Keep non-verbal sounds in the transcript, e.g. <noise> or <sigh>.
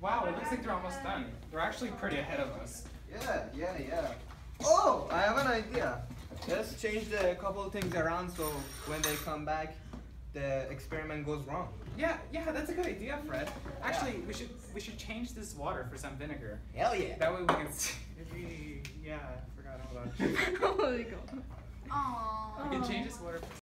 Wow, it looks like they're almost done. They're actually pretty ahead of us. Yeah, yeah, yeah. Oh, I have an idea. Let's change the couple of things around so when they come back, the experiment goes wrong. Yeah, yeah, that's a good idea, Fred. Actually, we should we should change this water for some vinegar. Hell yeah. That way we can. see. <laughs> we- yeah, I forgot all about. oh my god. Aww. We can change this water